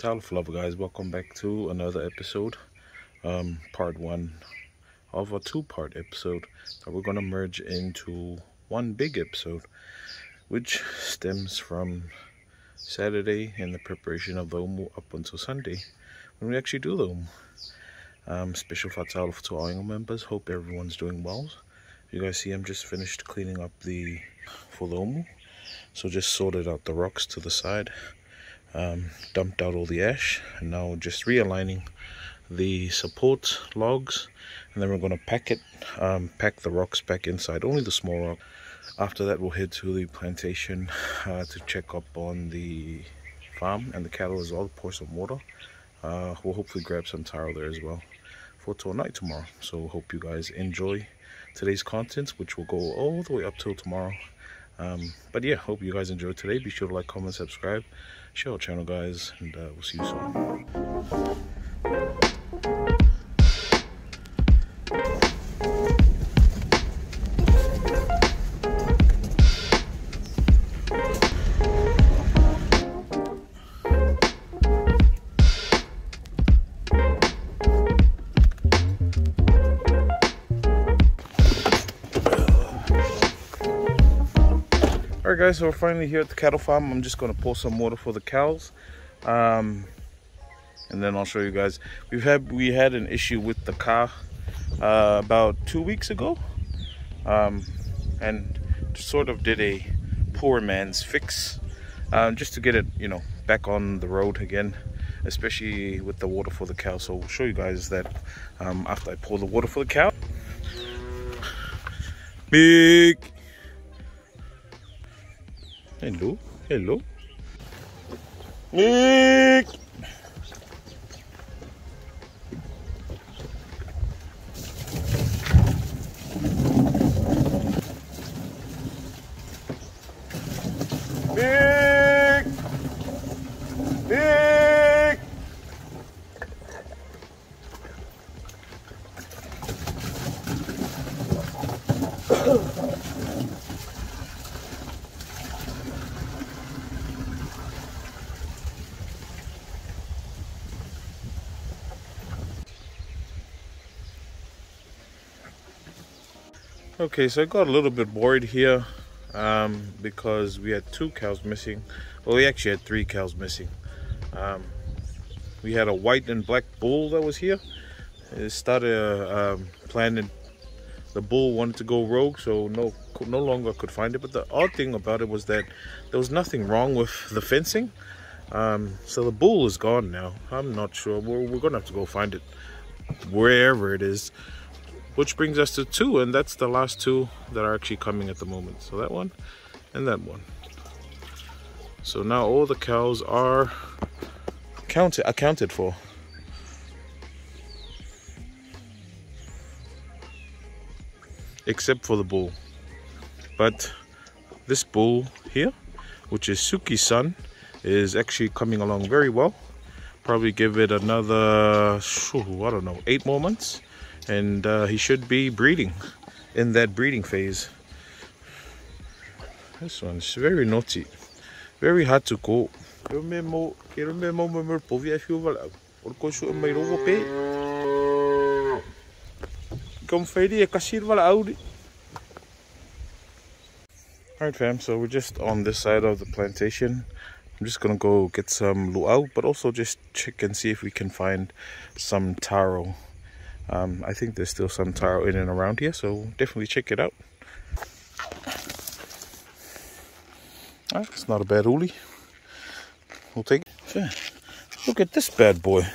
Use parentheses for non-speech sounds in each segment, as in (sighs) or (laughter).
Talofa lava guys, welcome back to another episode. Um, part one of a two-part episode that we're gonna merge into one big episode, which stems from Saturday and the preparation of the umu up until Sunday when we actually do the umu. Um, special Fatalof to all Ainga members. Hope everyone's doing well. You guys see I'm just finished cleaning up the for the umu. So just sorted out the rocks to the side um, dumped out all the ash and now just realigning the support logs and then we're going to pack it um, pack the rocks back inside only the small rock. After that we'll head to the plantation uh, to check up on the farm and the cattle as well pour some water. Uh, we'll hopefully grab some taro there as well for tonight tomorrow. So hope you guys enjoy today's content which will go all the way up till tomorrow. Um, but yeah hope you guys enjoyed today. Be sure to like comment subscribe share our channel guys and uh, we'll see you soon guys so we're finally here at the cattle farm. I'm just going to pour some water for the cows um, and then i'll show you guys. We've had we had an issue with the car uh, about two weeks ago um, and sort of did a poor man's fix um, just to get it you know back on the road again especially with the water for the cow. So we'll show you guys that um, after i pour the water for the cow. Big Hello, hello. Nick! Nick! Okay, so I got a little bit worried here um, because we had two cows missing. Well, we actually had three cows missing. Um, we had a white and black bull that was here. It started uh, um, planning. The bull wanted to go rogue, so no, no longer could find it. But the odd thing about it was that there was nothing wrong with the fencing. Um, so the bull is gone now. I'm not sure. We're, we're gonna have to go find it wherever it is which brings us to two and that's the last two that are actually coming at the moment. So that one and that one. So now all the cows are counted accounted for. Except for the bull. But this bull here which is Suki's son is actually coming along very well. Probably give it another I don't know eight more months and uh, he should be breeding in that breeding phase. This one's very naughty. Very hard to go Alright fam, so we're just on this side of the plantation. I'm just gonna go get some luau, but also just check and see if we can find some taro. Um, I think there's still some taro in and around here, so definitely check it out. Ah, it's not a bad uli. We'll take it. Look at this bad boy.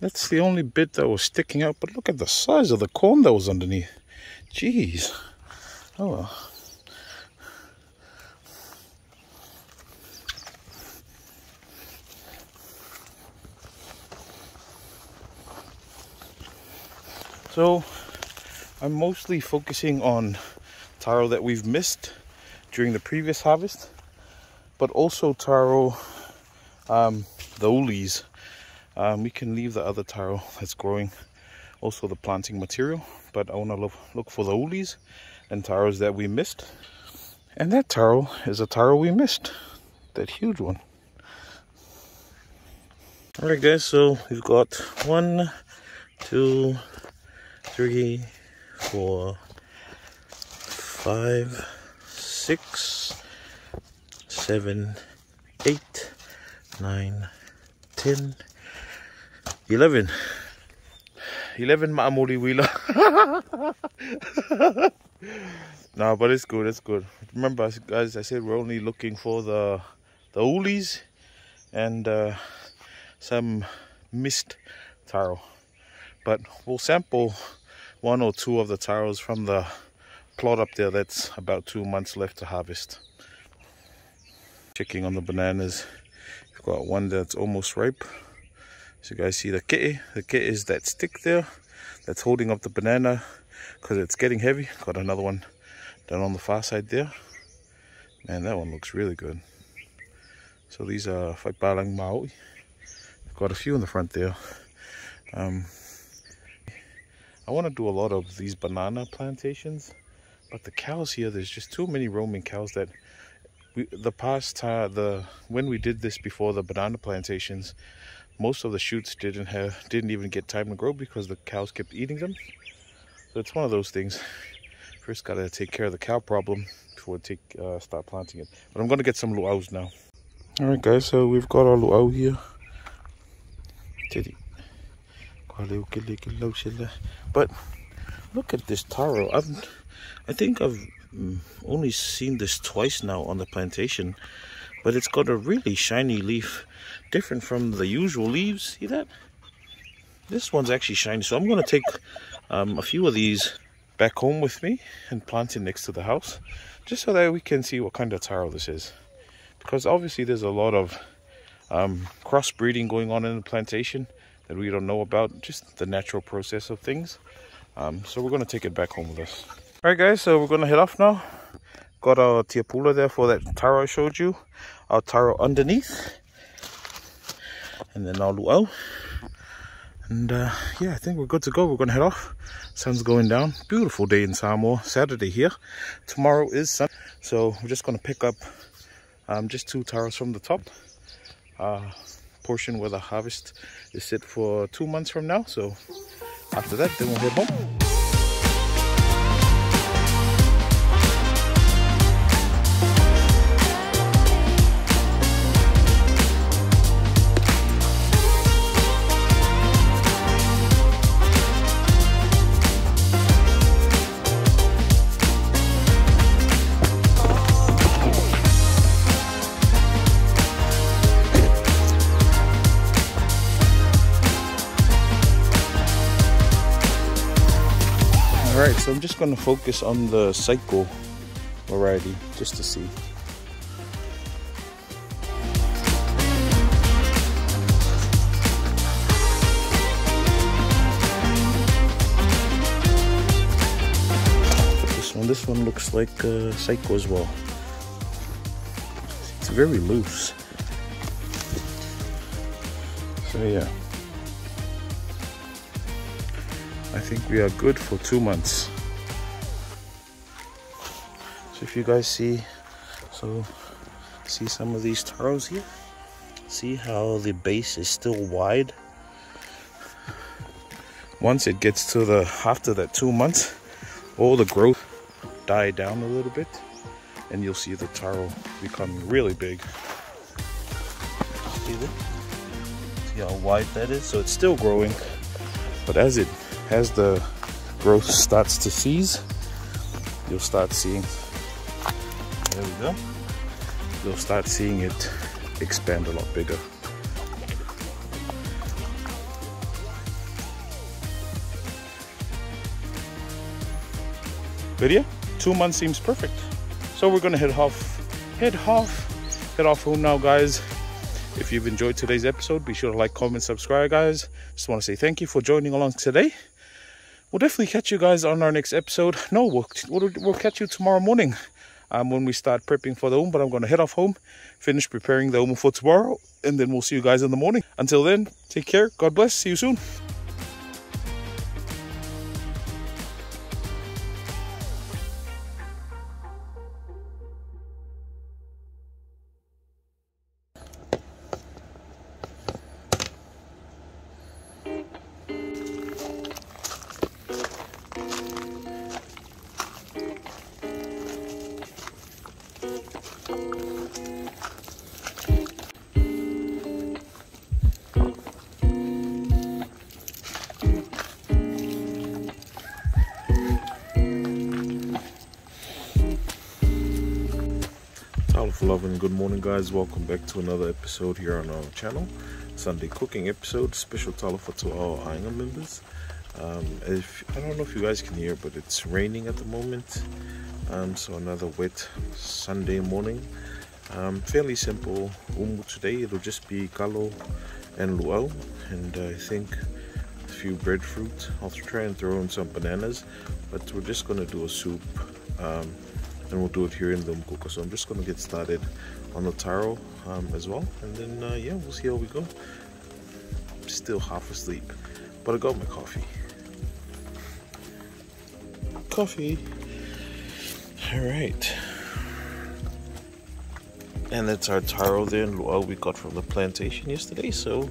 That's the only bit that was sticking out, but look at the size of the corn that was underneath. Jeez. Oh well. So I'm mostly focusing on taro that we've missed during the previous harvest, but also taro, um, the ulis. Um, we can leave the other taro that's growing, also the planting material, but I want to look, look for the ulis and taros that we missed. And that taro is a taro we missed, that huge one. All right, guys, so we've got one, two, three, four, five, six, seven, eight, nine, ten, eleven. 11 Ma'amuri Wheeler. (laughs) no, but it's good, it's good. Remember, guys, I said we're only looking for the the ulis and uh, some mist taro. But we'll sample one or two of the taros from the plot up there that's about two months left to harvest. Checking on the bananas. We've got one that's almost ripe. So you guys see the kit. The kit is that stick there that's holding up the banana because it's getting heavy. Got another one down on the far side there. Man, that one looks really good. So these are Whaipalang Maui. Got a few in the front there. Um, I want to do a lot of these banana plantations, but the cows here, there's just too many roaming cows that we, the past uh, the when we did this before the banana plantations, most of the shoots didn't have didn't even get time to grow because the cows kept eating them. So it's one of those things. First got to take care of the cow problem before take uh, start planting it. But i'm going to get some luaus now. All right guys so we've got our luau here but look at this taro. I've, i think i've mm, only seen this twice now on the plantation but it's got a really shiny leaf different from the usual leaves. See that? This one's actually shiny so i'm going to take um, a few of these back home with me and plant it next to the house just so that we can see what kind of taro this is. Because obviously there's a lot of um, crossbreeding going on in the plantation that we don't know about just the natural process of things. Um, so we're going to take it back home with us. All right guys so we're going to head off now. Got our tiapula there for that taro I showed you our taro underneath and then our luau. And uh, yeah I think we're good to go. We're gonna head off. Sun's going down. Beautiful day in Samoa. Saturday here. Tomorrow is sun so we're just gonna pick up um, just two taros from the top. Uh, portion where the harvest is set for two months from now. So after that then we'll head home so I'm just going to focus on the Saiko variety just to see. This one, this one looks like uh, Saiko as well. It's very loose. So yeah. I think we are good for two months. You guys see, so see some of these taros here? See how the base is still wide? Once it gets to the, after that two months, all the growth die down a little bit and you'll see the taro become really big. See? See how wide that is? So it's still growing, but as it as the growth starts to seize, you'll start seeing, there we go, you'll start seeing it expand a lot bigger. But yeah, two months seems perfect. So we're gonna head off, head off, head off home now guys. If you've enjoyed today's episode, be sure to like, comment, subscribe guys. Just wanna say thank you for joining along today we'll definitely catch you guys on our next episode. No, we'll, we'll, we'll catch you tomorrow morning um, when we start prepping for the home. But I'm going to head off home, finish preparing the home for tomorrow, and then we'll see you guys in the morning. Until then, take care. God bless. See you soon. Love and good morning guys. Welcome back to another episode here on our channel. Sunday cooking episode special talofa to all Ainga members. Um, if i don't know if you guys can hear but it's raining at the moment. Um, so another wet sunday morning. Um, fairly simple. Umu today it'll just be kalo and luau and i think a few breadfruit. I'll try and throw in some bananas but we're just going to do a soup um, and we'll do it here in the. So I'm just going to get started on the taro um, as well. And then, uh, yeah, we'll see how we go. Still half asleep, but I got my coffee. Coffee. All right. And that's our taro there Luau we got from the plantation yesterday. So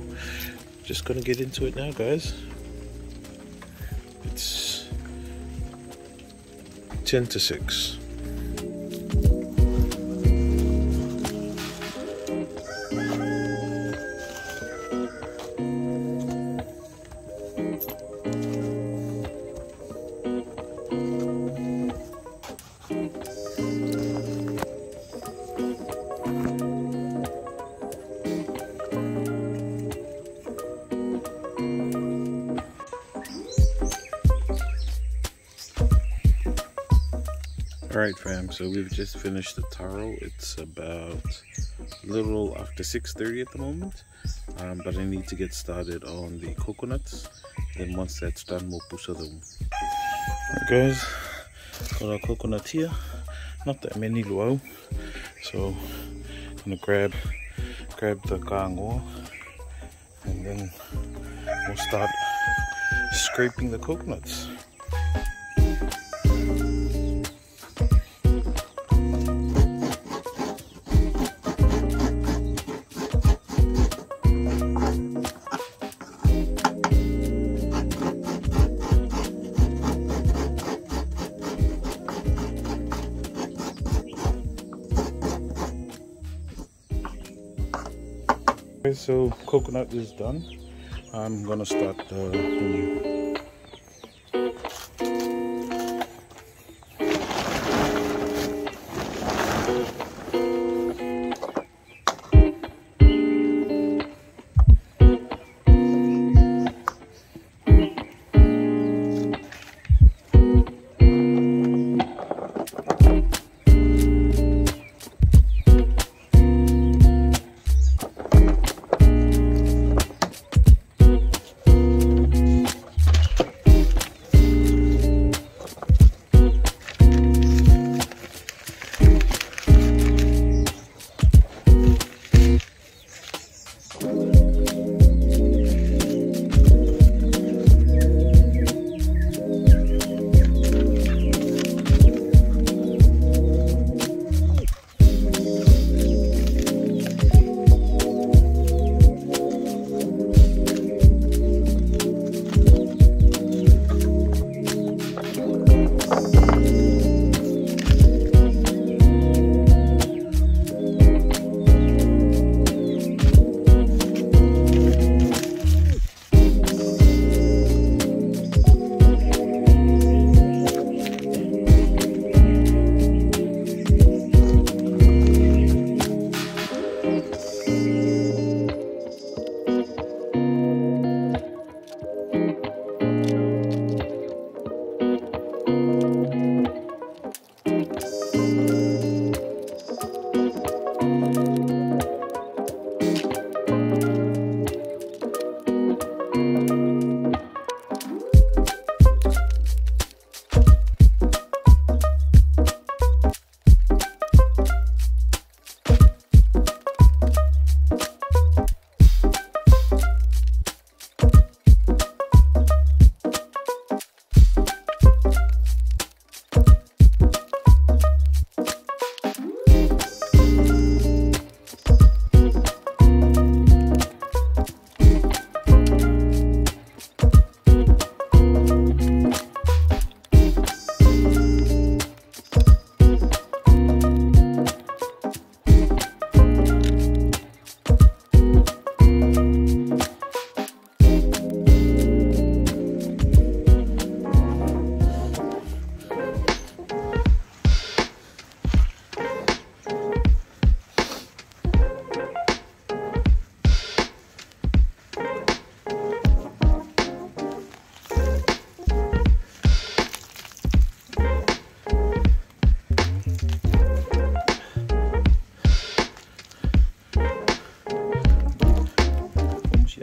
just going to get into it now, guys. It's 10 to 6. So we've just finished the taro. It's about a little after 6.30 at the moment. Um, but I need to get started on the coconuts. Then once that's done, we'll push them. Alright guys, got our coconut here. Not that many luau. So I'm gonna grab grab the kango and then we'll start scraping the coconuts. Coconut is done. I'm gonna start uh, the even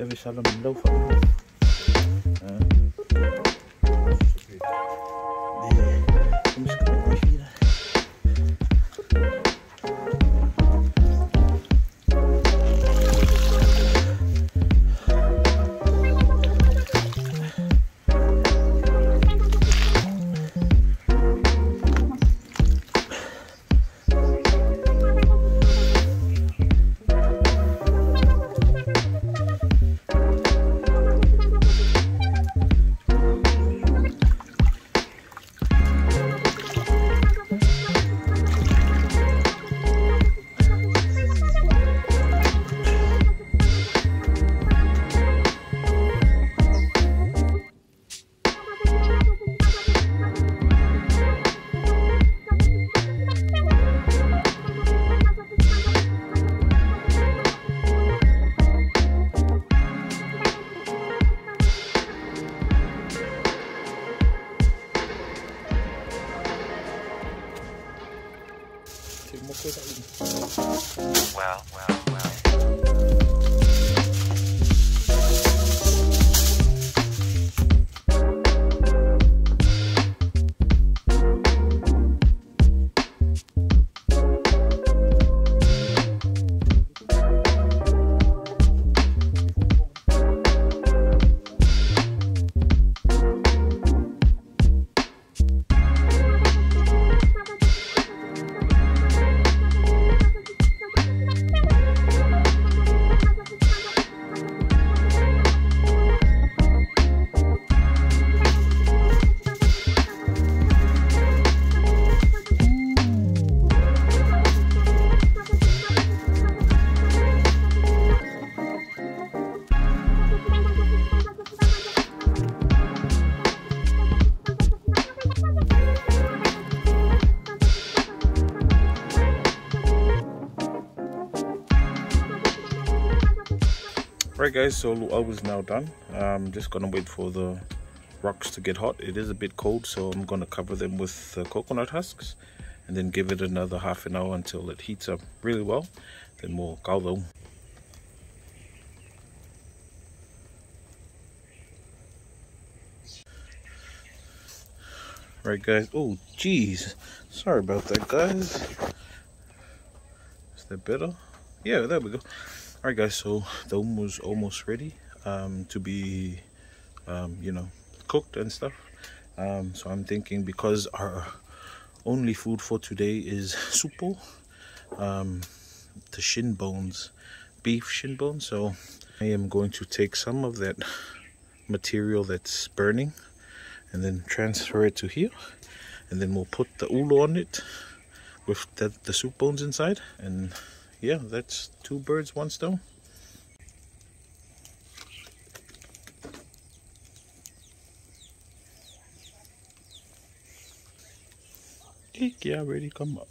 Every Salomon loafer. Right guys, so is now done. I'm just gonna wait for the rocks to get hot. It is a bit cold, so I'm gonna cover them with uh, coconut husks and then give it another half an hour until it heats up really well. Then we'll kau them. Right guys, oh jeez, sorry about that guys. Is that better? Yeah, there we go. Alright guys, so the um was almost ready um, to be, um, you know, cooked and stuff. Um, so I'm thinking because our only food for today is supo, um, the shin bones, beef shin bones. So I am going to take some of that material that's burning and then transfer it to here. And then we'll put the ulo on it with the, the soup bones inside and yeah, that's two birds, one stone. Yeah, already come up.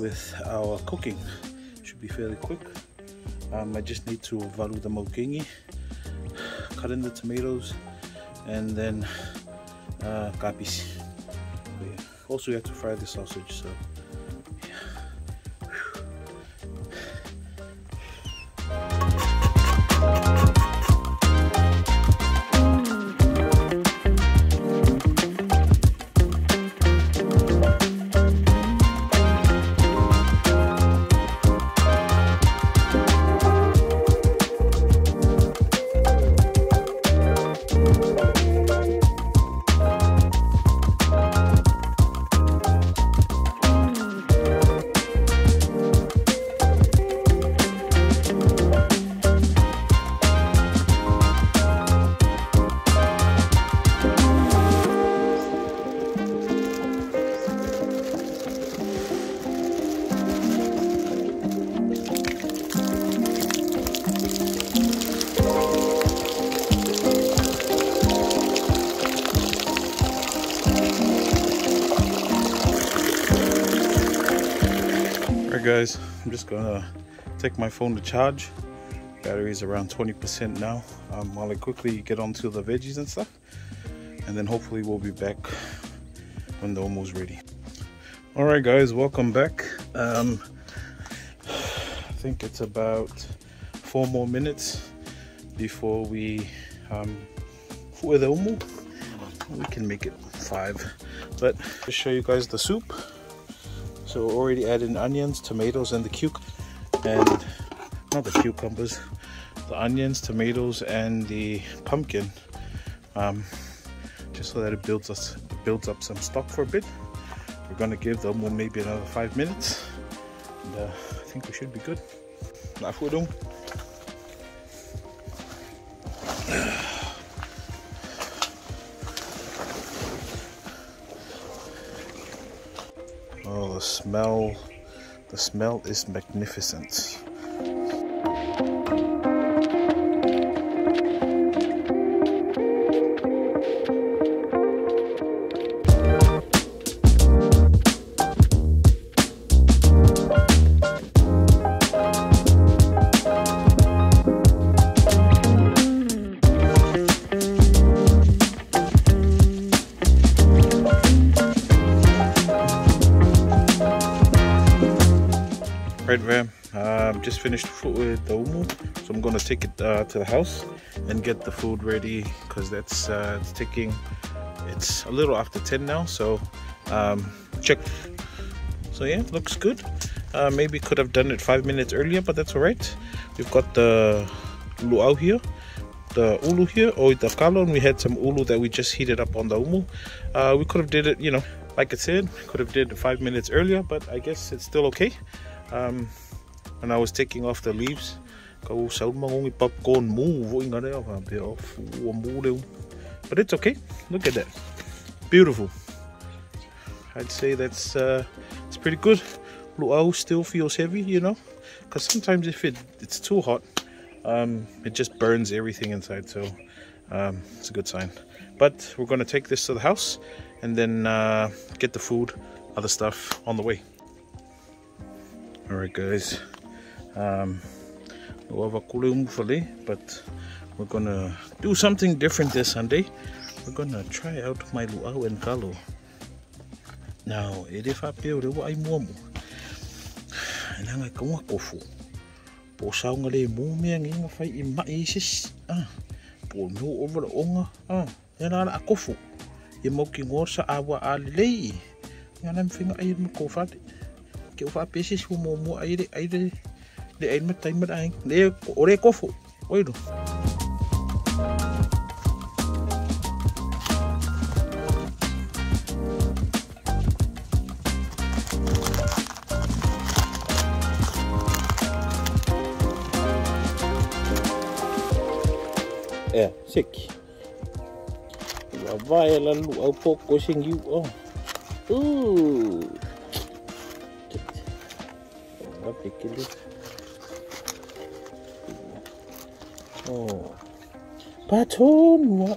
With our cooking. Should be fairly quick. Um, I just need to value the mokingi, cut in the tomatoes, and then uh, kapis. Also, you have to fry the sausage, so guys, I'm just gonna take my phone to charge. Battery is around 20% now. Um, while I quickly get onto the veggies and stuff. And then hopefully we'll be back when the almost ready. Alright guys, welcome back. Um, I think it's about four more minutes before we um, the umu. We can make it five. But to show you guys the soup. So already added in onions, tomatoes, and the cuc and not the cucumbers, the onions, tomatoes, and the pumpkin, um, just so that it builds us builds up some stock for a bit. We're gonna give them well, maybe another five minutes, and uh, I think we should be good. Nafudong. Oh, the smell, the smell is magnificent. Finished food with the umu, so I'm gonna take it uh, to the house and get the food ready because that's uh, it's taking. It's a little after 10 now, so um, check. So yeah, looks good. Uh, maybe could have done it five minutes earlier, but that's all right. We've got the luau here, the ulu here, or the kalo, and we had some ulu that we just heated up on the umu. Uh, we could have did it, you know, like I said, could have did five minutes earlier, but I guess it's still okay. Um, when I was taking off the leaves, kau mangongi popcorn be off But it's okay. Look at that. Beautiful. I'd say that's uh, it's pretty good. Luau still feels heavy, you know, because sometimes if it it's too hot, um, it just burns everything inside. So um, it's a good sign. But we're gonna take this to the house and then uh, get the food, other stuff on the way. All right, guys. Um, but we're gonna do something different this Sunday. We're gonna try out my luau and kalo. Now, e re whapeo re wa ai mua mu. Nanga kaunga kofu. Po saunga le mu mea nginga whai i mai i sis. Ah, po no over the onga. Ah, e nana a kofu. E mau ki ngor sa awa a lei. Nga nam whinga ai mo kofate. Ke o whapesi su mo de ene met tijd met eind. Nee, hoor ik koffie. Hoor je Ja, sick. Jag var hela loa på och sen gjorde jag. Ooh. Jag fick det. 어. 바촌 와.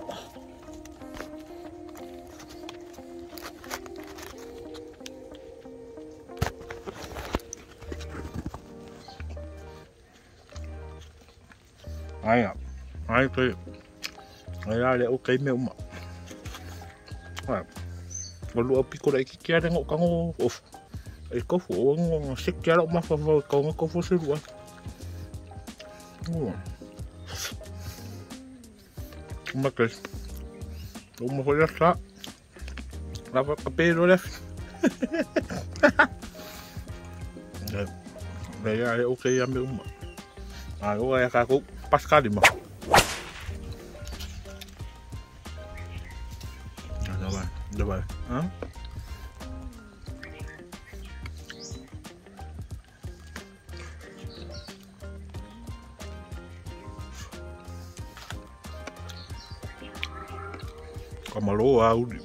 아니야. 아니 그 내가 내 옷가 있네 엄마. à mà lụa bị cô đấy cái kia đang ngộ căng ô ô ấy có phủ xích kia đâu mà vào vào có có phủ luôn, lụa Lekker. Domme voor rechts, ja. Laat wat papier door rechts. (laughs) nee. Nee, ja, oké, okay, ja, maar. Nou, hoor, ga ik ook Pascal die man. Daarbij, daarbij. Huh? o auri.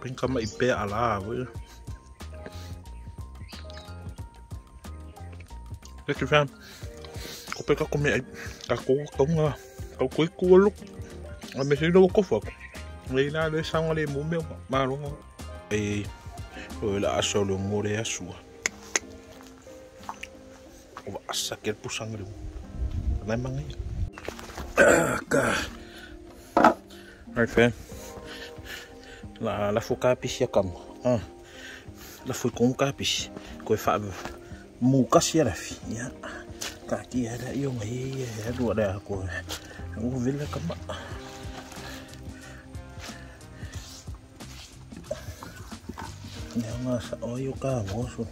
Pinka mai pēa ala awe. Thank you fam. Ko pe ka kome ai ka ko ka nga ka ko ku lu. A me se lo ko fa. Le na le sanga le mu me ma ro. E o la solo ngore a sua. O va a sacar pusangre. Nai mangai. Ah, God. Parfait. là la fo ka pisi akam. Ah. là fo kon ka pisi. Ko fa mu ka si ala fi. Ya. Ka ki ada yo ngai ya do da ko. Ngu vila ka ba. Ya ma sa oyo ka mo so.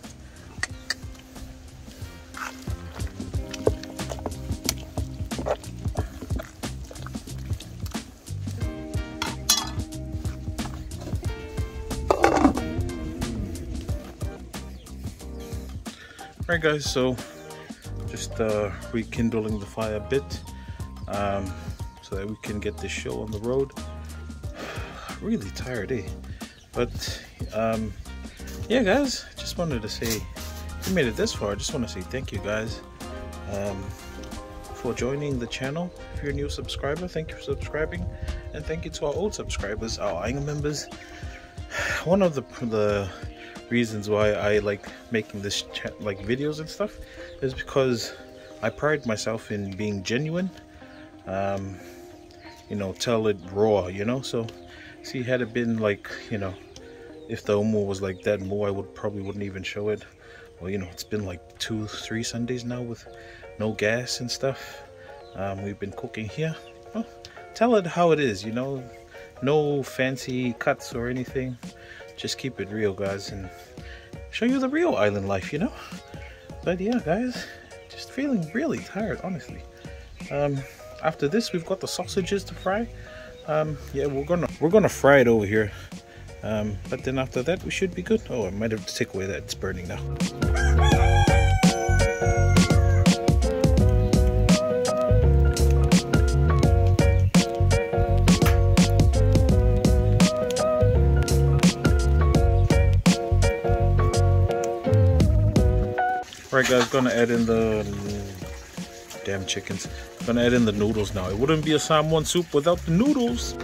Guys, so just uh, rekindling the fire a bit um, so that we can get this show on the road. (sighs) really tired, eh? But um, yeah, guys, just wanted to say you made it this far. I just want to say thank you guys um, for joining the channel. If you're a new subscriber, thank you for subscribing, and thank you to our old subscribers, our Ainga members. (sighs) One of the the reasons why I like making this like videos and stuff is because I pride myself in being genuine. Um, you know, tell it raw. You know, so see, had it been like you know, if the umu was like that more, I would probably wouldn't even show it. Well, you know, it's been like two, three Sundays now with no gas and stuff. Um, we've been cooking here. Well, tell it how it is. You know, no fancy cuts or anything just keep it real guys and show you the real island life you know? But yeah guys just feeling really tired honestly. Um after this we've got the sausages to fry. Um yeah we're gonna we're gonna fry it over here. Um but then after that we should be good. Oh i might have to take away that it's burning now Right guys, gonna add in the damn chickens. Gonna add in the noodles now. It wouldn't be a Samoan soup without the noodles.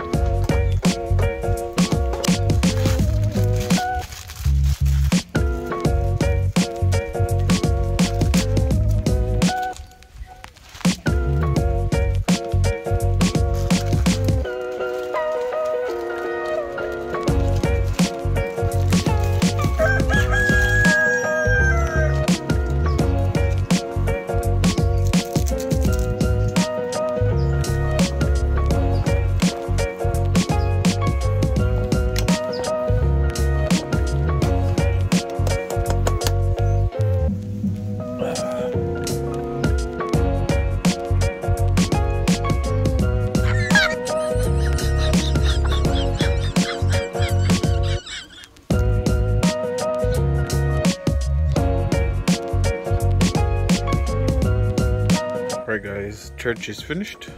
Church is finished.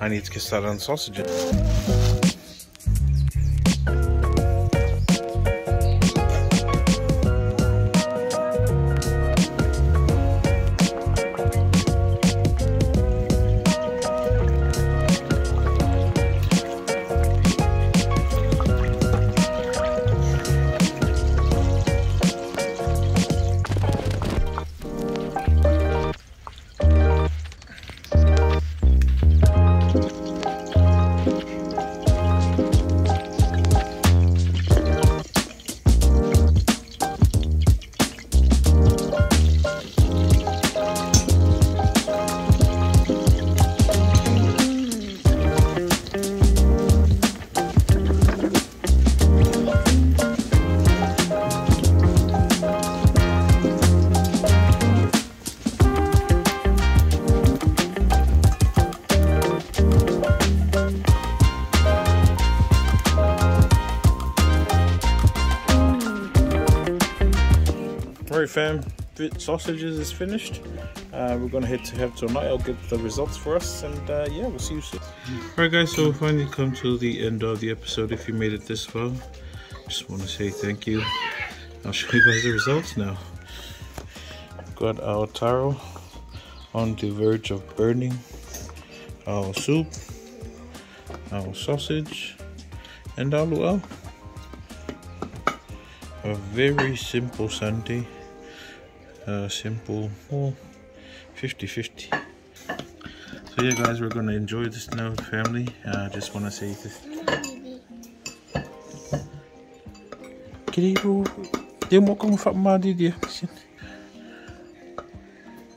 I need to get started on sausages. Fam, sausages is finished. Uh, we're gonna head to have tonight. I'll get the results for us and uh, yeah, we'll see you soon. Alright guys, so we finally come to the end of the episode. If you made it this far, just want to say thank you. I'll show you guys the results now. Got our taro on the verge of burning, our soup, our sausage, and our luau. A very simple Sunday. Uh, simple, well, 50-50. So yeah guys, we're gonna enjoy this now family. I uh, just wanna say this.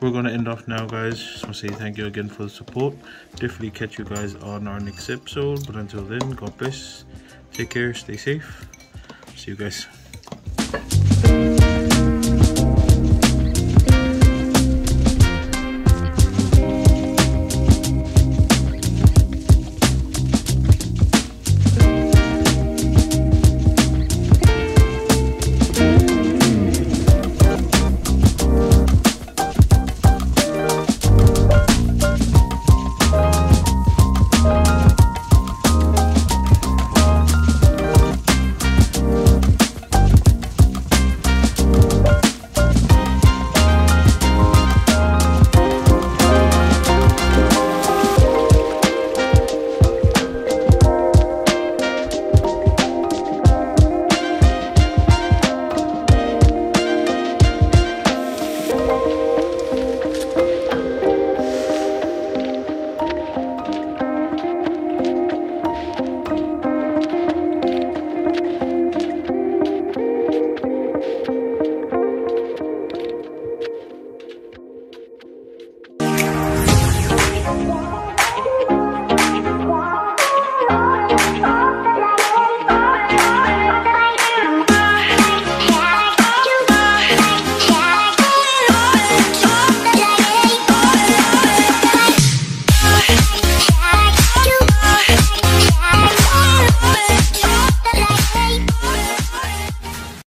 We're gonna end off now guys. Just wanna say thank you again for the support. Definitely catch you guys on our next episode. But until then, God bless. Take care, stay safe. See you guys.